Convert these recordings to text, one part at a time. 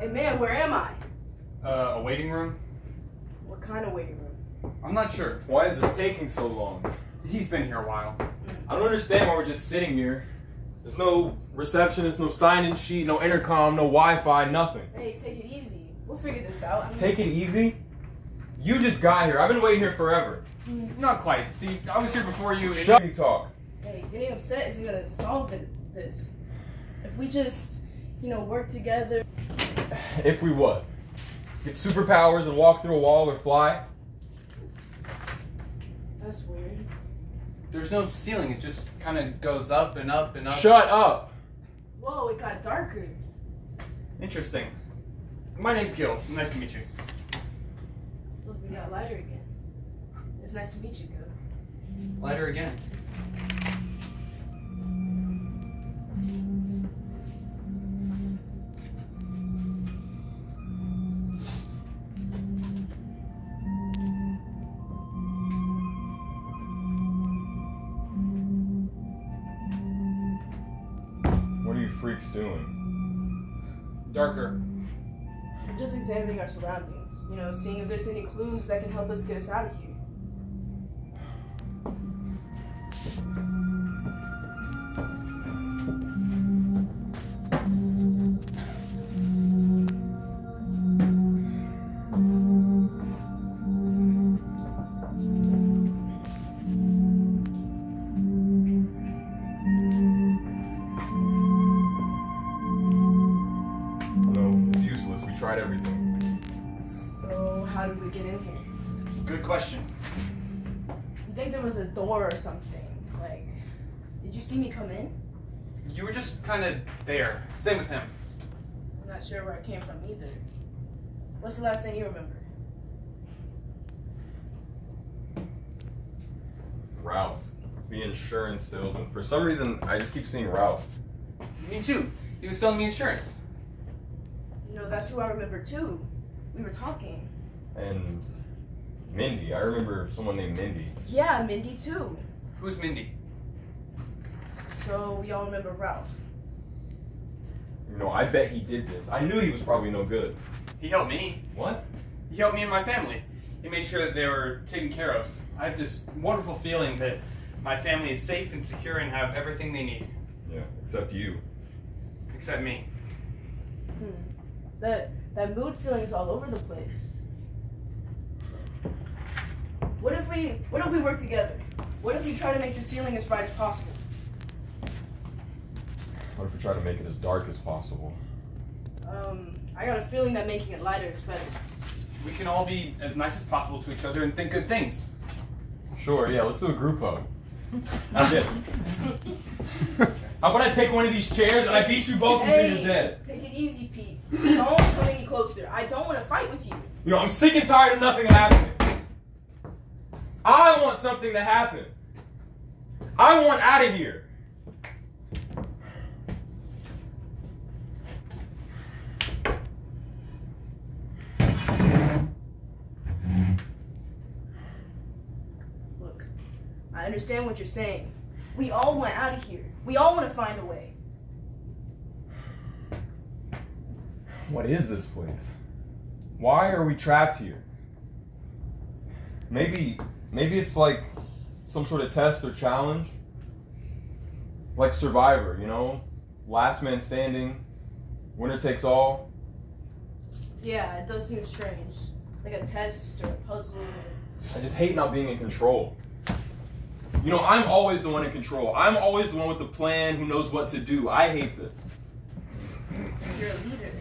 Hey man, where am I? Uh, a waiting room? What kind of waiting room? I'm not sure. Why is this taking so long? He's been here a while. I don't understand why we're just sitting here. There's no receptionist, no sign-in sheet, no intercom, no Wi-Fi, nothing. Hey, take it easy. We'll figure this out. I mean, Take it easy. You just got here. I've been waiting here forever. Not quite. See, I was here before you. and- Shut you talk. Hey, getting upset isn't gonna solve it, this. If we just, you know, work together. If we what? Get superpowers and walk through a wall or fly? That's weird. There's no ceiling. It just kind of goes up and up and up. Shut up. Whoa, it got darker. Interesting. My name's Gil. Nice to meet you. Look, we got lighter again. It's nice to meet you, Gil. Lighter again. Freaks doing? Darker. We're just examining our surroundings. You know, seeing if there's any clues that can help us get us out of here. Good question. You think there was a door or something? Like, did you see me come in? You were just kind of there. Same with him. I'm not sure where I came from either. What's the last thing you remember? Ralph, the insurance salesman. For some reason, I just keep seeing Ralph. Me too. He was selling me insurance. You know, that's who I remember too. We were talking. And Mindy. I remember someone named Mindy. Yeah, Mindy too. Who's Mindy? So, we all remember Ralph. No, I bet he did this. I knew he was probably no good. He helped me. What? He helped me and my family. He made sure that they were taken care of. I have this wonderful feeling that my family is safe and secure and have everything they need, Yeah, except you. except me. Hmm. That that mood ceiling is all over the place. What if we what if we work together? What if we try to make the ceiling as bright as possible? What if we try to make it as dark as possible? Um, I got a feeling that making it lighter is better. We can all be as nice as possible to each other and think good things. Sure, yeah, let's do a group hug. I'm dead. How about I take one of these chairs and I beat you both until you're dead? take it easy, Pete. Don't come any closer. I don't want to fight with you. You know, I'm sick and tired of nothing happening. I want something to happen. I want out of here. Look, I understand what you're saying. We all want out of here. We all want to find a way. What is this place? Why are we trapped here? Maybe maybe it's like some sort of test or challenge. Like Survivor, you know? Last man standing, winner takes all. Yeah, it does seem strange. Like a test or a puzzle. I just hate not being in control. You know, I'm always the one in control. I'm always the one with the plan who knows what to do. I hate this. You're a leader.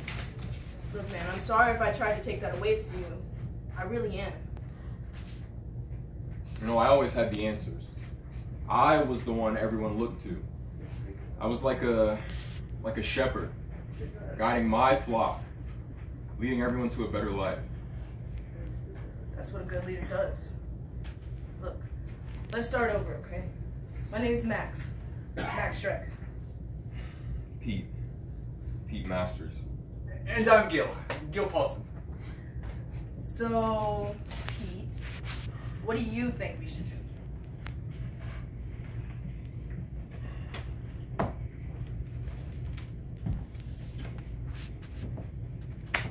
Look, man, I'm sorry if I tried to take that away from you. I really am. You know, I always had the answers. I was the one everyone looked to. I was like a like a shepherd, guiding my flock, leading everyone to a better life. That's what a good leader does. Look, let's start over, okay? My name's Max. Max Shrek. Pete. Pete Masters. And I'm Gil. Gil Paulson. So, Pete, what do you think we should do?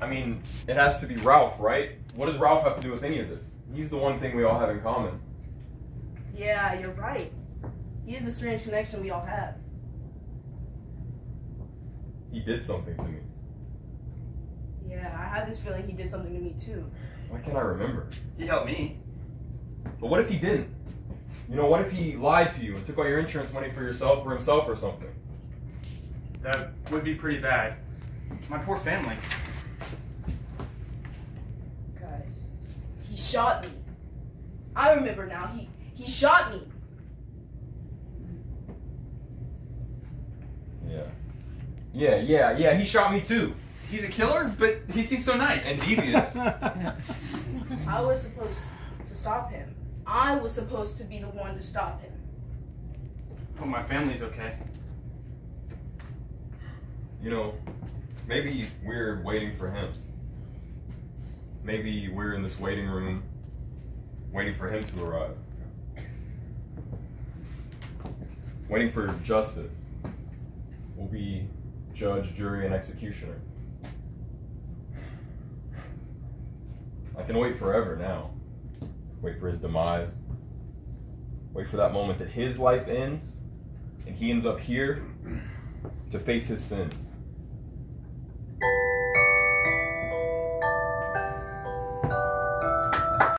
I mean, it has to be Ralph, right? What does Ralph have to do with any of this? He's the one thing we all have in common. Yeah, you're right. He is a strange connection we all have. He did something to me. Yeah, I have this feeling he did something to me too. Why can't I remember? He helped me. But what if he didn't? You know, what if he lied to you and took all your insurance money for yourself or himself or something? That would be pretty bad. My poor family. Guys, he shot me. I remember now. He he shot me. Yeah. Yeah, yeah, yeah, he shot me too. He's a killer, but he seems so nice. And devious. I was supposed to stop him. I was supposed to be the one to stop him. Hope my family's okay. you know, maybe we're waiting for him. Maybe we're in this waiting room waiting for him to arrive. Waiting for justice. We'll be judge, jury, and executioner. I can wait forever now. Wait for his demise. Wait for that moment that his life ends and he ends up here to face his sins.